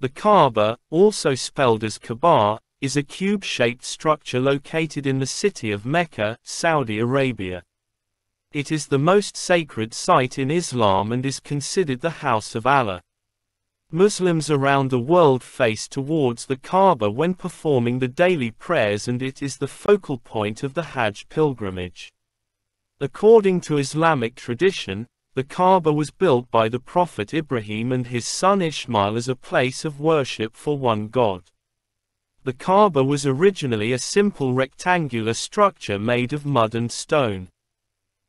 The Kaaba, also spelled as Kaaba, is a cube-shaped structure located in the city of Mecca, Saudi Arabia. It is the most sacred site in Islam and is considered the house of Allah. Muslims around the world face towards the Kaaba when performing the daily prayers and it is the focal point of the Hajj pilgrimage. According to Islamic tradition, the Kaaba was built by the Prophet Ibrahim and his son Ishmael as a place of worship for one God. The Kaaba was originally a simple rectangular structure made of mud and stone.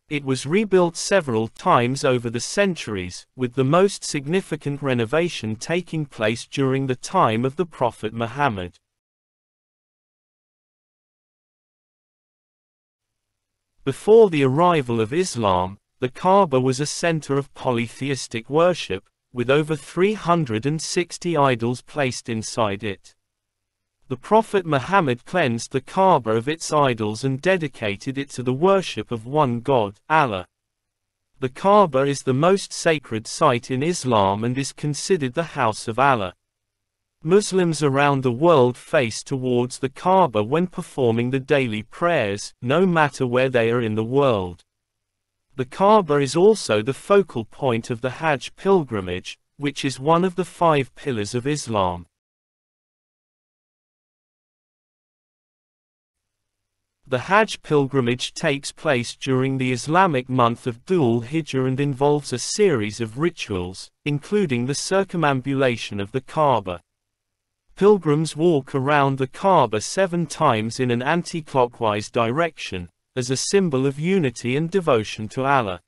It was rebuilt several times over the centuries, with the most significant renovation taking place during the time of the Prophet Muhammad. Before the arrival of Islam, the Kaaba was a center of polytheistic worship, with over 360 idols placed inside it. The Prophet Muhammad cleansed the Kaaba of its idols and dedicated it to the worship of one God, Allah. The Kaaba is the most sacred site in Islam and is considered the house of Allah. Muslims around the world face towards the Kaaba when performing the daily prayers, no matter where they are in the world. The Kaaba is also the focal point of the Hajj pilgrimage, which is one of the five pillars of Islam. The Hajj pilgrimage takes place during the Islamic month of Dhul Hijjah and involves a series of rituals, including the circumambulation of the Kaaba. Pilgrims walk around the Kaaba seven times in an anti-clockwise direction, as a symbol of unity and devotion to Allah.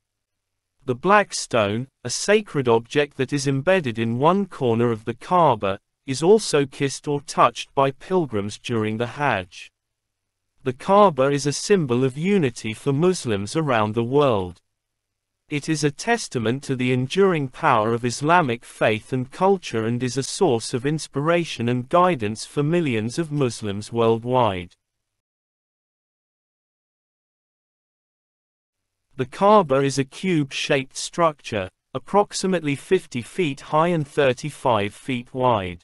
The black stone, a sacred object that is embedded in one corner of the Kaaba, is also kissed or touched by pilgrims during the Hajj. The Kaaba is a symbol of unity for Muslims around the world. It is a testament to the enduring power of Islamic faith and culture and is a source of inspiration and guidance for millions of Muslims worldwide. The Kaaba is a cube-shaped structure, approximately 50 feet high and 35 feet wide.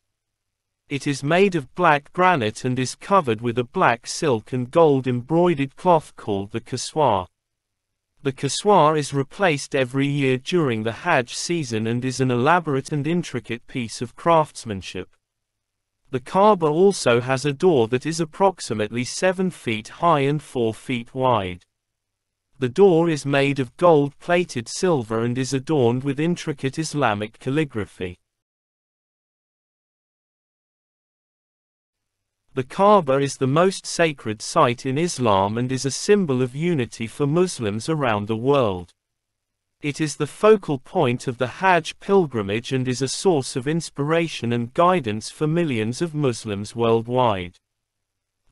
It is made of black granite and is covered with a black silk and gold embroidered cloth called the kiswa. The kiswa is replaced every year during the Hajj season and is an elaborate and intricate piece of craftsmanship. The Kaaba also has a door that is approximately 7 feet high and 4 feet wide. The door is made of gold-plated silver and is adorned with intricate Islamic calligraphy. The Kaaba is the most sacred site in Islam and is a symbol of unity for Muslims around the world. It is the focal point of the Hajj pilgrimage and is a source of inspiration and guidance for millions of Muslims worldwide.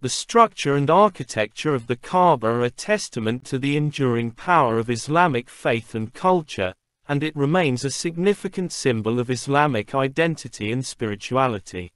The structure and architecture of the Kaaba are a testament to the enduring power of Islamic faith and culture, and it remains a significant symbol of Islamic identity and spirituality.